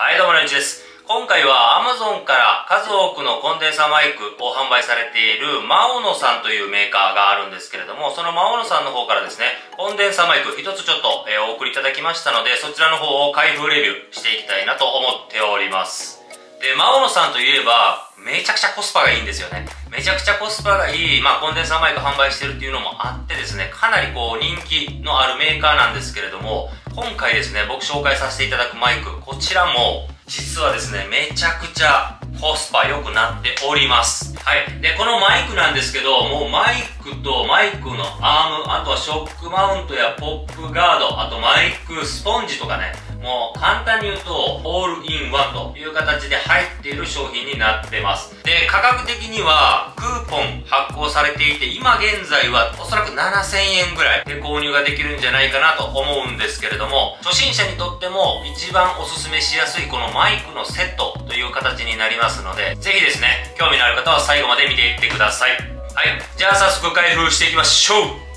はい、どうも、ねんちです。今回は Amazon から数多くのコンデンサーマイクを販売されているマオノさんというメーカーがあるんですけれども、そのマオノさんの方からですね、コンデンサーマイク一つちょっと、えお送りいただきましたので、そちらの方を開封レビューしていきたいなと思っております。で、マオノさんといえば、めちゃくちゃコスパがいいんですよね。めちゃくちゃコスパがいい、まあ、コンデンサーマイク販売してるっていうのもあってですね、かなりこう人気のあるメーカーなんですけれども、今回ですね、僕紹介させていただくマイク、こちらも、実はですね、めちゃくちゃコスパ良くなっております。はい。で、このマイクなんですけど、もうマイクとマイクのアーム、あとはショックマウントやポップガード、あとマイクスポンジとかね、もう簡単に言うと、オールインワンという形で入っている商品になってます。で、価格的には、クーポン発行されていて、今現在はおそらく7000円ぐらいで購入ができるんじゃないかなと思うんですけれども、初心者にとっても一番おすすめしやすいこのマイクのセットという形になりますので、ぜひですね、興味のある方は最後まで見ていってください。はい。じゃあ早速開封していきましょう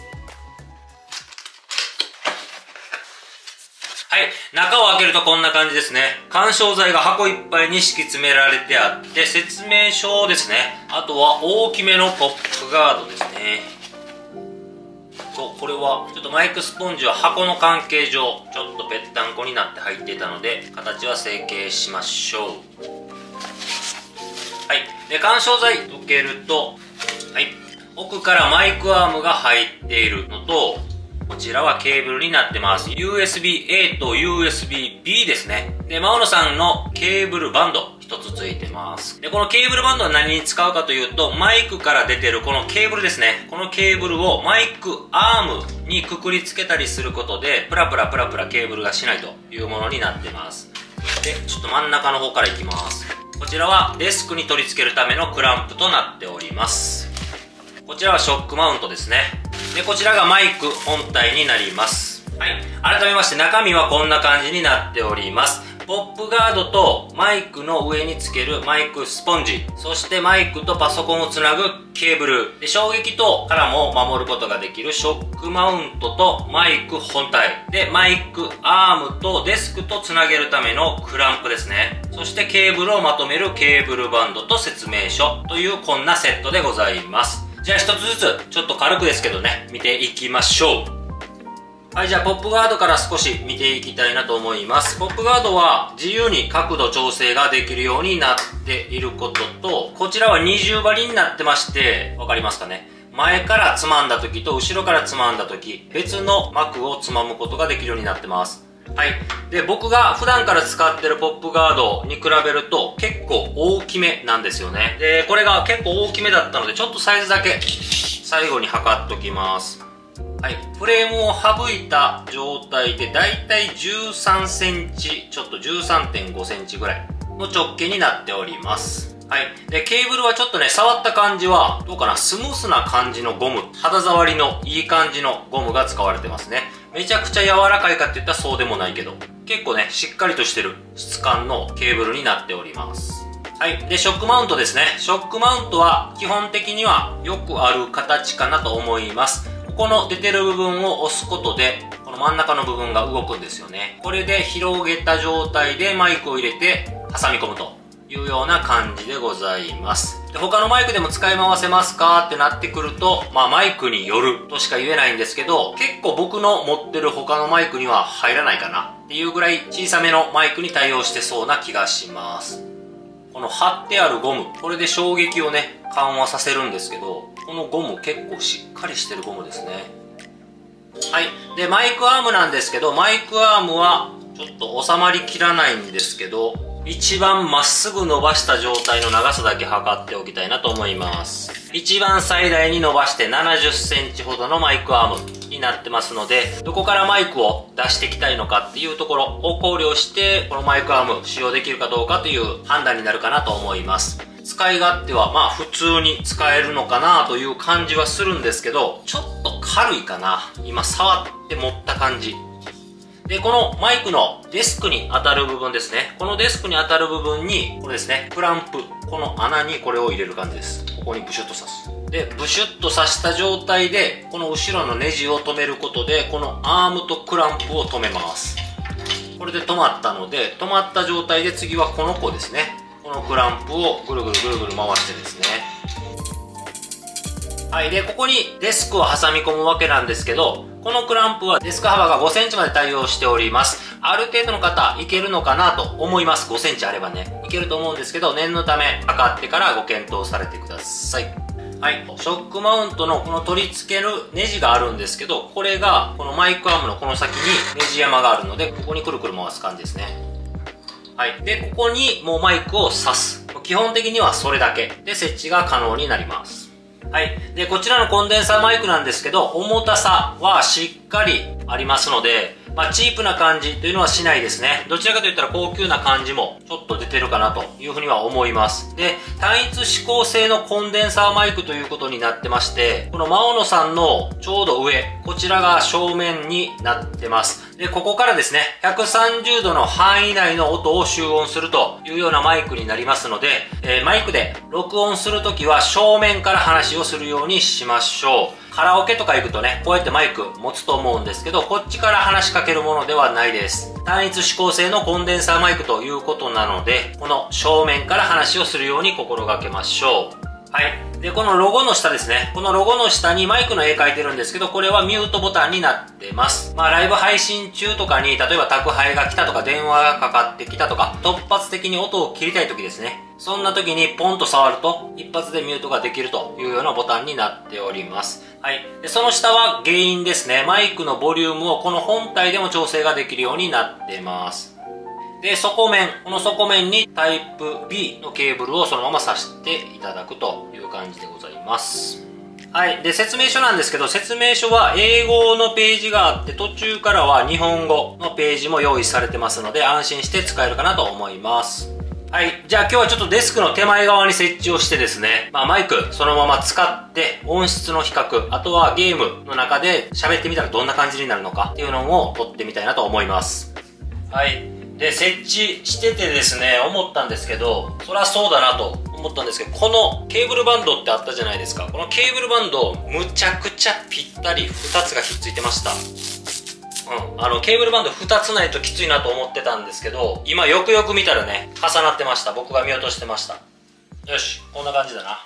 はい。中を開けるとこんな感じですね。干渉剤が箱いっぱいに敷き詰められてあって、説明書ですね。あとは大きめのポップガードですね。そう、これは、ちょっとマイクスポンジは箱の関係上、ちょっとぺったんこになって入っていたので、形は成形しましょう。はい。で、干渉剤溶けると、はい。奥からマイクアームが入っているのと、こちらはケーブルになってます。USB-A と USB-B ですね。で、マオノさんのケーブルバンド一つついてます。で、このケーブルバンドは何に使うかというと、マイクから出てるこのケーブルですね。このケーブルをマイクアームにくくりつけたりすることで、プラプラプラプラケーブルがしないというものになってます。で、ちょっと真ん中の方からいきます。こちらはデスクに取り付けるためのクランプとなっております。こちらはショックマウントですね。で、こちらがマイク本体になります。はい。改めまして中身はこんな感じになっております。ポップガードとマイクの上につけるマイクスポンジ、そしてマイクとパソコンをつなぐケーブル、で衝撃等からも守ることができるショックマウントとマイク本体、でマイクアームとデスクとつなげるためのクランプですね。そしてケーブルをまとめるケーブルバンドと説明書というこんなセットでございます。じゃあ一つずつ、ちょっと軽くですけどね、見ていきましょう。はい、じゃあポップガードから少し見ていきたいなと思います。ポップガードは自由に角度調整ができるようになっていることと、こちらは二重張りになってまして、わかりますかね？前からつまんだ時と後ろからつまんだ時、別の膜をつまむことができるようになってます。はい。で、僕が普段から使ってるポップガードに比べると結構大きめなんですよね。で、これが結構大きめだったので、ちょっとサイズだけ最後に測っときます。はい。フレームを省いた状態でだいたい13センチ、ちょっと13.5センチぐらいの直径になっております。はい。で、ケーブルはちょっとね、触った感じは、どうかな、スムースな感じのゴム、肌触りのいい感じのゴムが使われてますね。めちゃくちゃ柔らかいかって言ったらそうでもないけど、結構ね、しっかりとしてる質感のケーブルになっております。はい。で、ショックマウントですね。ショックマウントは基本的にはよくある形かなと思います。ここの出てる部分を押すことで、この真ん中の部分が動くんですよね。これで広げた状態でマイクを入れて挟み込むというような感じでございます。で他のマイクでも使い回せますかってなってくると、まあマイクによるとしか言えないんですけど、結構僕の持ってる他のマイクには入らないかなっていうぐらい小さめのマイクに対応してそうな気がします。この貼ってあるゴム、これで衝撃をね、緩和させるんですけど、このゴム結構しっかりしてるゴムですね。はい。で、マイクアームなんですけど、マイクアームはちょっと収まりきらないんですけど、一番まっすぐ伸ばした状態の長さだけ測っておきたいなと思います。一番最大に伸ばして70センチほどのマイクアームになってますので、どこからマイクを出していきたいのかっていうところを考慮して、このマイクアーム使用できるかどうかという判断になるかなと思います。使い勝手はまあ普通に使えるのかなという感じはするんですけど、ちょっと軽いかな。今触って持った感じ。で、このマイクのデスクに当たる部分ですね。このデスクに当たる部分に、これですね、クランプ。この穴にこれを入れる感じです。ここにブシュッと刺す。で、ブシュッと刺した状態で、この後ろのネジを止めることで、このアームとクランプを止めます。これで止まったので、止まった状態で次はこの子ですね。このクランプをぐるぐるぐるぐる回してですね。はい。で、ここにデスクを挟み込むわけなんですけど、このクランプはデスク幅が5センチまで対応しております。ある程度の方、いけるのかなと思います。5センチあればね。いけると思うんですけど、念のため、測ってからご検討されてください。はい。ショックマウントのこの取り付けるネジがあるんですけど、これが、このマイクアームのこの先にネジ山があるので、ここにくるくる回す感じですね。はい。で、ここにもうマイクを挿す。基本的にはそれだけで設置が可能になります。はい。で、こちらのコンデンサーマイクなんですけど、重たさはしっかりありますので、まあ、チープな感じというのはしないですね。どちらかといったら高級な感じもちょっと出てるかなというふうには思います。で、単一指向性のコンデンサーマイクということになってまして、このマオノさんのちょうど上、こちらが正面になってます。で、ここからですね、130度の範囲内の音を集音するというようなマイクになりますので、えー、マイクで録音するときは正面から話をするようにしましょう。カラオケとか行くとね、こうやってマイク持つと思うんですけど、こっちから話しかけるものではないです。単一指向性のコンデンサーマイクということなので、この正面から話をするように心がけましょう。はい。で、このロゴの下ですね。このロゴの下にマイクの絵描いてるんですけど、これはミュートボタンになってます。まあ、ライブ配信中とかに、例えば宅配が来たとか、電話がかかってきたとか、突発的に音を切りたい時ですね。そんな時にポンと触ると、一発でミュートができるというようなボタンになっております。はい。で、その下は原因ですね。マイクのボリュームをこの本体でも調整ができるようになってます。で、底面、この底面にタイプ B のケーブルをそのまま挿していただくという感じでございます。はい。で、説明書なんですけど、説明書は英語のページがあって、途中からは日本語のページも用意されてますので、安心して使えるかなと思います。はい。じゃあ今日はちょっとデスクの手前側に設置をしてですね、まあマイクそのまま使って音質の比較、あとはゲームの中で喋ってみたらどんな感じになるのかっていうのを撮ってみたいなと思います。はい。で設置しててですね思ったんですけどそりゃそうだなと思ったんですけどこのケーブルバンドってあったじゃないですかこのケーブルバンドむちゃくちゃぴったり2つがひっついてましたうん、あのケーブルバンド2つないときついなと思ってたんですけど今よくよく見たらね重なってました。僕が見落としてました。よしこんな感じだな。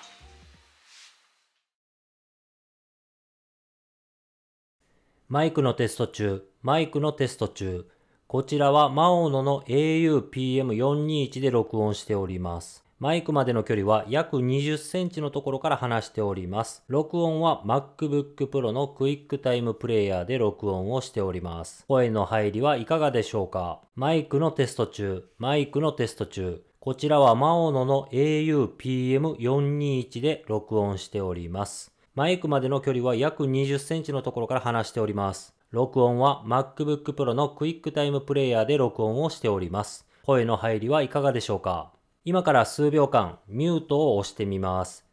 マイクのテスト中。マイクのテスト中。こちらはマオノの AU-PM421 で録音しております。マイクまでの距離は約20センチのところから話しております。録音は MacBook Pro のクイックタイムプレイヤーで録音をしております。声の入りはいかがでしょうか？マイクのテスト中、マイクのテスト中。こちらはマオノの AU-PM421 で録音しております。マイクまでの距離は約20センチのところから話しております。録音は MacBook Pro のクイックタイムプレイヤーで録音をしております。声の入りはいかがでしょうか？今から数秒間ミュートを押してみます。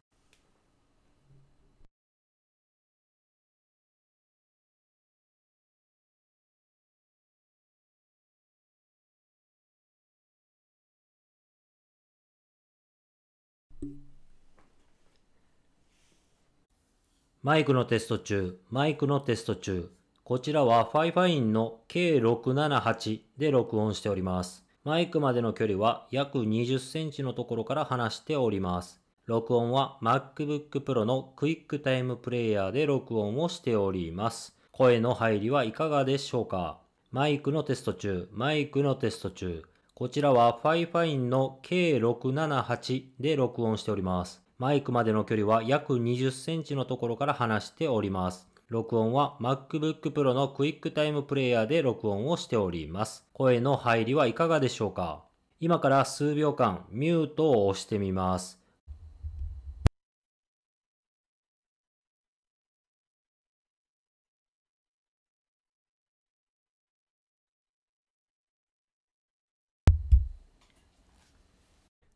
マイクのテスト中、マイクのテスト中。こちらは FIFINE の K678 で録音しております。マイクまでの距離は約20センチのところから離しております。録音は MacBook Pro の QuickTime Player で録音をしております。声の入りはいかがでしょうか？マイクのテスト中、マイクのテスト中。こちらは FIFINE の K678 で録音しております。マイクまでの距離は約20センチのところから離しております。録音は MacBook Pro の QuickTime Player で録音をしております。声の入りはいかがでしょうか？今から数秒間ミュートを押してみます。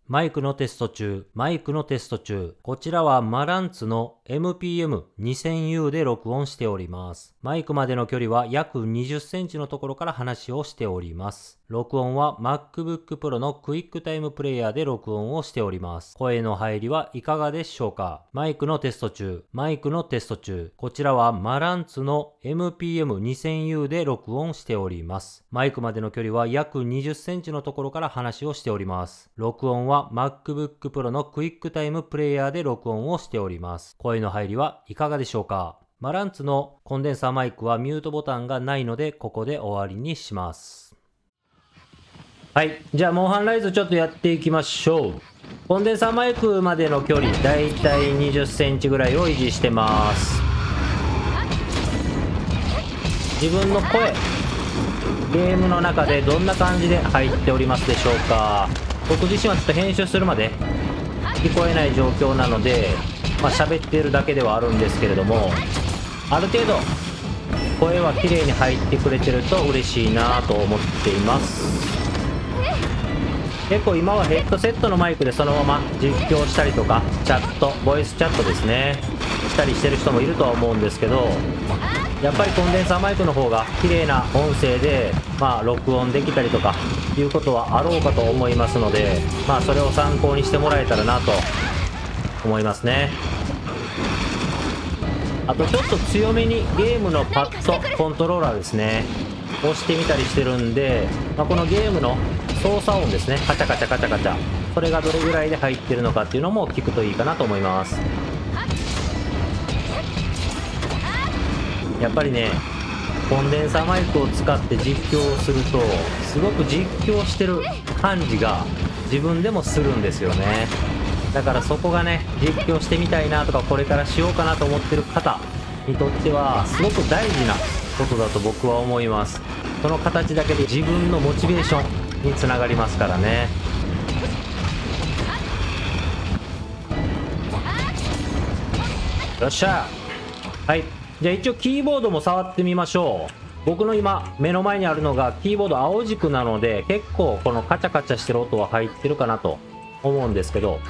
マイクのテスト中、マイクのテスト中。こちらはマランツの MPM2000U で録音しております。マイクまでの距離は約20センチのところから話をしております。録音は MacBook Pro のクイックタイムプレイヤーで録音をしております。声の入りはいかがでしょうか？マイクのテスト中、マイクのテスト中、こちらはマランツの MPM2000U で録音しております。マイクまでの距離は約20センチのところから話をしております。録音は MacBook Pro のクイックタイムプレイヤーで録音をしております。声の入りはいかがでしょうか？マランツのコンデンサーマイクはミュートボタンがないので、ここで終わりにします。はい。じゃあ、モンハンライズちょっとやっていきましょう。コンデンサーマイクまでの距離、だいたい20センチぐらいを維持してます。自分の声、ゲームの中でどんな感じで入っておりますでしょうか。僕自身はちょっと編集するまで聞こえない状況なので、まあ、喋ってるだけではあるんですけれども、ある程度、声は綺麗に入ってくれてると嬉しいなと思っています。結構今はヘッドセットのマイクでそのまま実況したりとかチャットボイスチャットですね。したりしてる人もいるとは思うんですけどやっぱりコンデンサーマイクの方が綺麗な音声でまあ録音できたりとかいうことはあろうかと思いますのでまあそれを参考にしてもらえたらなと思いますね。あとちょっと強めにゲームのパッドコントローラーですね。押してみたりしてるんで、まあ、このゲームの操作音ですね。カチャカチャカチャカチャ。それがどれぐらいで入ってるのかっていうのも聞くといいかなと思います。やっぱりねコンデンサーマイクを使って実況をするとすごく実況してる感じが自分でもするんですよね。だからそこがね実況してみたいなとかこれからしようかなと思ってる方にとってはすごく大事なことだと僕は思います。その形だけで自分のモチベーションにつながりますからね。よっしゃ。はい。じゃあ一応キーボードも触ってみましょう。僕の今目の前にあるのがキーボード青軸なので結構このカチャカチャしてる音は入ってるかなと思うんですけど。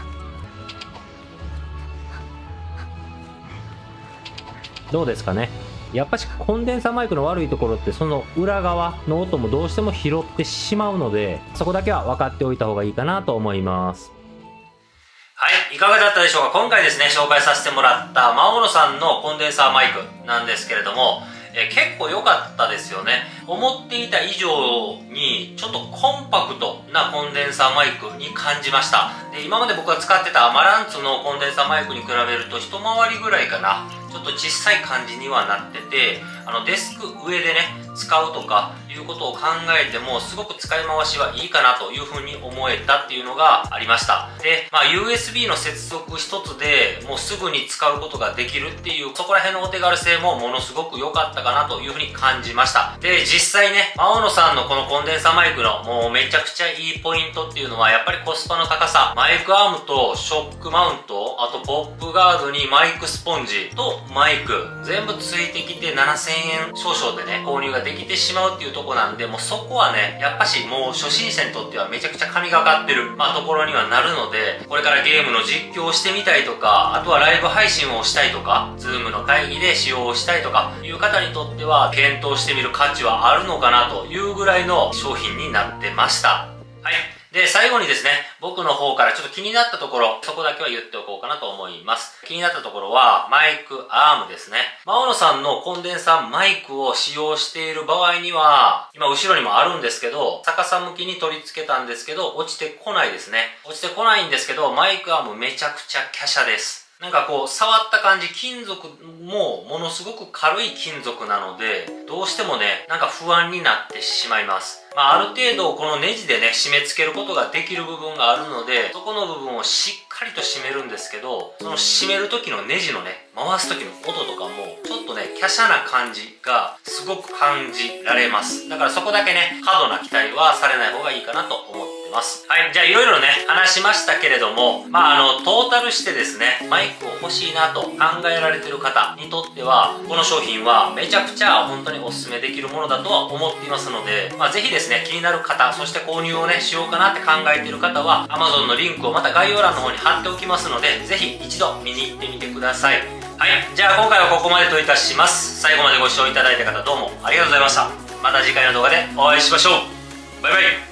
どうですかね？やっぱしコンデンサーマイクの悪いところってその裏側の音もどうしても拾ってしまうのでそこだけは分かっておいた方がいいかなと思いますはい、いかがだったでしょうか？今回ですね、紹介させてもらったマオロさんのコンデンサーマイクなんですけれども、え結構良かったですよね。思っていた以上に、ちょっとコンパクトなコンデンサーマイクに感じました。で今まで僕が使ってたアマランツのコンデンサーマイクに比べると一回りぐらいかな。ちょっと小さい感じにはなってて、あのデスク上でね、使うとかいうことを考えても、すごく使い回しはいいかなというふうに思えたっていうのがありました。で、まあ USB の接続一つでもうすぐに使うことができるっていう、そこら辺のお手軽性もものすごく良かったかなというふうに感じました。で、実実際ね、青野さんのこのコンデンサマイクのもうめちゃくちゃいいポイントっていうのは、やっぱりコスパの高さ、マイクアームとショックマウント、あとポップガードにマイクスポンジとマイク、全部ついてきて7000円少々でね、購入ができてしまうっていうとこなんで、もうそこはね、やっぱしもう初心者にとってはめちゃくちゃ神がかってる、まあところにはなるので、これからゲームの実況をしてみたいとか、あとはライブ配信をしたいとか、 Zoom の会議で使用をしたいとか、いう方にとっては、検討してみる価値はあるあるのかなというぐらいの商品になってました。はい。で、最後にですね、僕の方からちょっと気になったところ、そこだけは言っておこうかなと思います。気になったところは、マイクアームですね。マオノさんのコンデンサーマイクを使用している場合には、今後ろにもあるんですけど、逆さ向きに取り付けたんですけど、落ちてこないですね。落ちてこないんですけど、マイクアームめちゃくちゃ華奢です。なんかこう触った感じ金属もものすごく軽い金属なのでどうしてもねなんか不安になってしまいます。まあ、ある程度このネジでね締め付けることができる部分があるのでそこの部分をしっかりと締めるんですけどその締める時のネジのね回す時の音とかもちょっとね華奢な感じがすごく感じられます。だからそこだけね過度な期待はされない方がいいかなと思ってます。はい、じゃあいろいろね、話しましたけれども、まああの、トータルしてですね、マイクを欲しいなと考えられてる方にとっては、この商品はめちゃくちゃ本当におすすめできるものだとは思っていますので、まあぜひですね、気になる方、そして購入をね、しようかなって考えてる方は、Amazon のリンクをまた概要欄の方に貼っておきますので、ぜひ一度見に行ってみてください。はい、じゃあ今回はここまでといたします。最後までご視聴いただいた方どうもありがとうございました。また次回の動画でお会いしましょう。バイバイ